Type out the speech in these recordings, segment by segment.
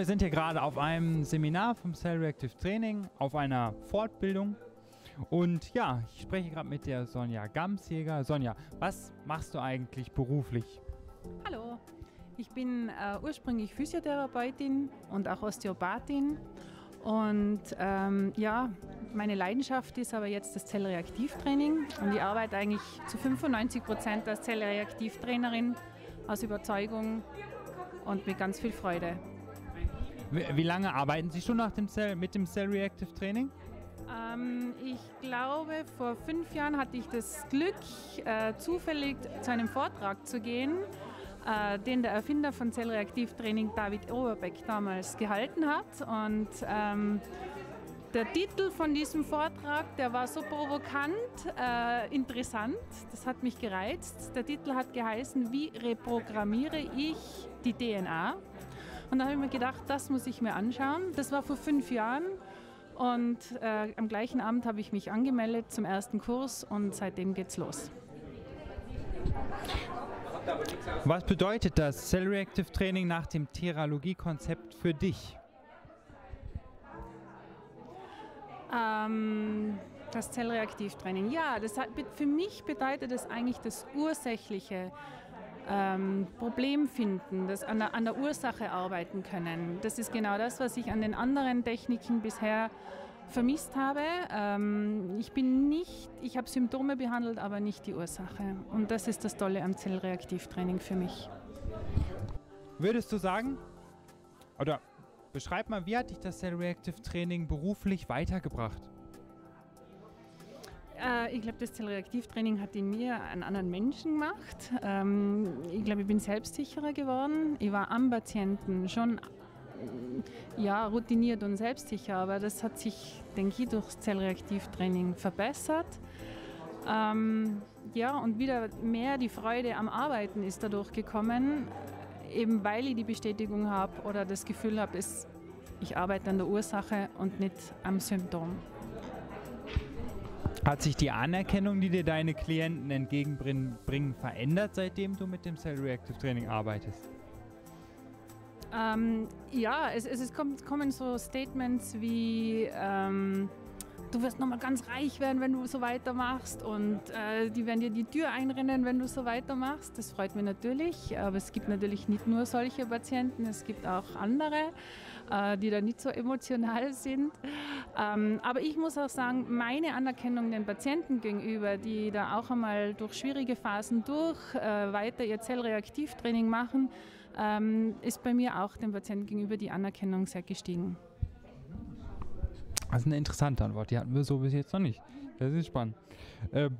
Wir sind hier gerade auf einem Seminar vom Cell Reactive Training, auf einer Fortbildung. Und ja, ich spreche gerade mit der Sonja Gamsjäger. Sonja, was machst du eigentlich beruflich? Hallo, ich bin äh, ursprünglich Physiotherapeutin und auch Osteopathin. Und ähm, ja, meine Leidenschaft ist aber jetzt das Zellreaktivtraining. Und ich arbeite eigentlich zu 95 Prozent als Zellreaktivtrainerin aus Überzeugung und mit ganz viel Freude. Wie, wie lange arbeiten Sie schon nach dem Cell, mit dem Cell Reactive Training? Ähm, ich glaube, vor fünf Jahren hatte ich das Glück, äh, zufällig zu einem Vortrag zu gehen, äh, den der Erfinder von Zellreaktivtraining David Oberbeck damals gehalten hat. Und ähm, der Titel von diesem Vortrag, der war so provokant, äh, interessant, das hat mich gereizt. Der Titel hat geheißen, wie reprogrammiere ich die DNA? Und da habe ich mir gedacht, das muss ich mir anschauen. Das war vor fünf Jahren. Und äh, am gleichen Abend habe ich mich angemeldet zum ersten Kurs und seitdem geht's los. Was bedeutet das Cell Reactive Training nach dem Theralogie-Konzept für dich? Ähm, das Zellreaktivtraining. Ja, das hat, für mich bedeutet es eigentlich das ursächliche ähm, Problem finden, das an der, an der Ursache arbeiten können. Das ist genau das, was ich an den anderen Techniken bisher vermisst habe. Ähm, ich bin nicht, ich habe Symptome behandelt, aber nicht die Ursache. Und das ist das Tolle am Zellreaktivtraining für mich. Würdest du sagen, oder beschreib mal, wie hat dich das Cell Reactive Training beruflich weitergebracht? Äh, ich glaube, das Zellreaktivtraining hat in mir einen anderen Menschen gemacht. Ähm, ich glaube, ich bin selbstsicherer geworden. Ich war am Patienten schon ja, routiniert und selbstsicher, aber das hat sich, denke ich, durch das Zellreaktivtraining verbessert. Ähm, ja, und wieder mehr die Freude am Arbeiten ist dadurch gekommen, eben weil ich die Bestätigung habe oder das Gefühl habe, ich arbeite an der Ursache und nicht am Symptom. Hat sich die Anerkennung, die dir deine Klienten entgegenbringen, verändert, seitdem du mit dem Cell Reactive Training arbeitest? Ähm, ja, es, es, es kommt, kommen so Statements wie, ähm, du wirst nochmal ganz reich werden, wenn du so weitermachst und äh, die werden dir die Tür einrennen, wenn du so weitermachst. Das freut mich natürlich, aber es gibt natürlich nicht nur solche Patienten, es gibt auch andere, äh, die da nicht so emotional sind. Ähm, aber ich muss auch sagen, meine Anerkennung den Patienten gegenüber, die da auch einmal durch schwierige Phasen durch äh, weiter ihr Zellreaktivtraining machen, ähm, ist bei mir auch dem Patienten gegenüber die Anerkennung sehr gestiegen. Das ist eine interessante Antwort, die hatten wir so bis jetzt noch nicht. Das ist spannend. Äh,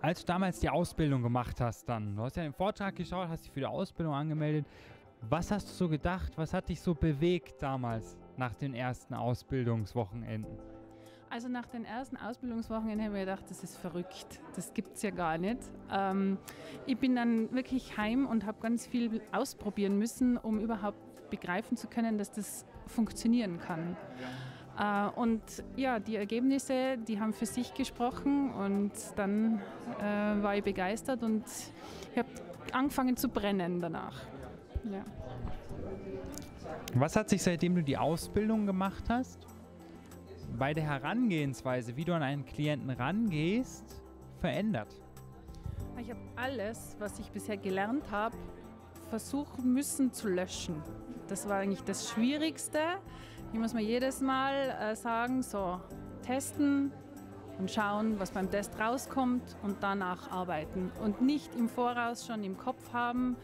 als du damals die Ausbildung gemacht hast, dann, du hast ja den Vortrag geschaut, hast dich für die Ausbildung angemeldet. Was hast du so gedacht? Was hat dich so bewegt damals? nach den ersten Ausbildungswochenenden? Also nach den ersten Ausbildungswochenenden habe ich gedacht, das ist verrückt, das gibt es ja gar nicht. Ähm, ich bin dann wirklich heim und habe ganz viel ausprobieren müssen, um überhaupt begreifen zu können, dass das funktionieren kann. Äh, und ja, die Ergebnisse, die haben für sich gesprochen und dann äh, war ich begeistert und ich habe angefangen zu brennen danach. Ja. Was hat sich seitdem du die Ausbildung gemacht hast, bei der Herangehensweise, wie du an einen Klienten rangehst, verändert? Ich habe alles, was ich bisher gelernt habe, versuchen müssen zu löschen. Das war eigentlich das Schwierigste. Ich muss mir jedes Mal äh, sagen, so testen und schauen, was beim Test rauskommt und danach arbeiten und nicht im Voraus schon im Kopf haben,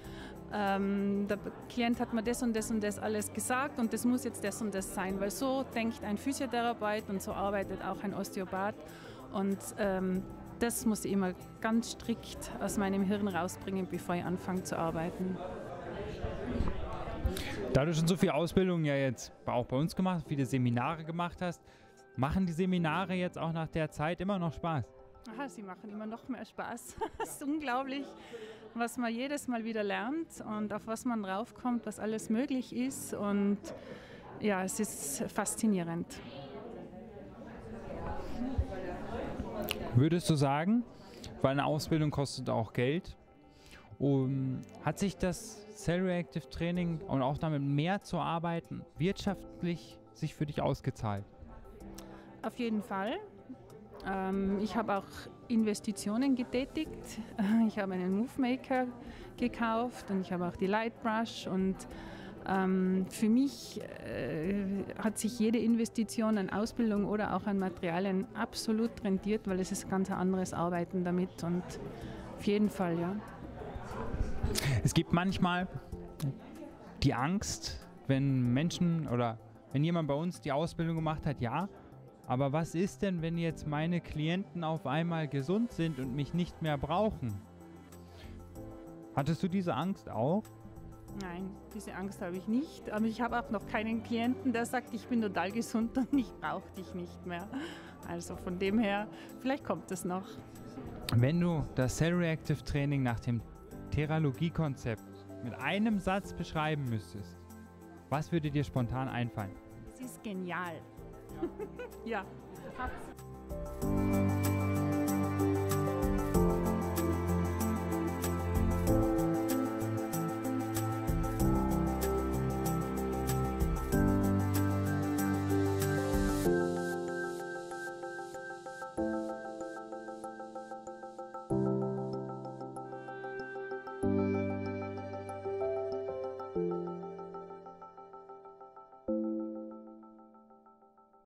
ähm, der Klient hat mir das und das und das alles gesagt und das muss jetzt das und das sein, weil so denkt ein Physiotherapeut und so arbeitet auch ein Osteopath. Und ähm, das muss ich immer ganz strikt aus meinem Hirn rausbringen, bevor ich anfange zu arbeiten. Da du schon so viel Ausbildung ja jetzt auch bei uns gemacht, viele Seminare gemacht hast, machen die Seminare jetzt auch nach der Zeit immer noch Spaß? Aha, sie machen immer noch mehr Spaß. Es ist unglaublich, was man jedes Mal wieder lernt und auf was man draufkommt, was alles möglich ist. Und ja, es ist faszinierend. Würdest du sagen, weil eine Ausbildung kostet auch Geld Um, hat sich das Cell Reactive Training und auch damit mehr zu arbeiten wirtschaftlich sich für dich ausgezahlt? Auf jeden Fall. Ähm, ich habe auch Investitionen getätigt. Ich habe einen Movemaker gekauft und ich habe auch die Lightbrush und ähm, für mich äh, hat sich jede Investition an Ausbildung oder auch an Materialien absolut rentiert, weil es ist ganz anderes Arbeiten damit und auf jeden Fall, ja. Es gibt manchmal die Angst, wenn Menschen oder wenn jemand bei uns die Ausbildung gemacht hat, ja, aber was ist denn, wenn jetzt meine Klienten auf einmal gesund sind und mich nicht mehr brauchen? Hattest du diese Angst auch? Nein, diese Angst habe ich nicht. Aber ich habe auch noch keinen Klienten, der sagt, ich bin total gesund und ich brauche dich nicht mehr. Also von dem her, vielleicht kommt es noch. Wenn du das Cell Reactive Training nach dem Theralogie-Konzept mit einem Satz beschreiben müsstest, was würde dir spontan einfallen? Es ist genial. ja. Hab's.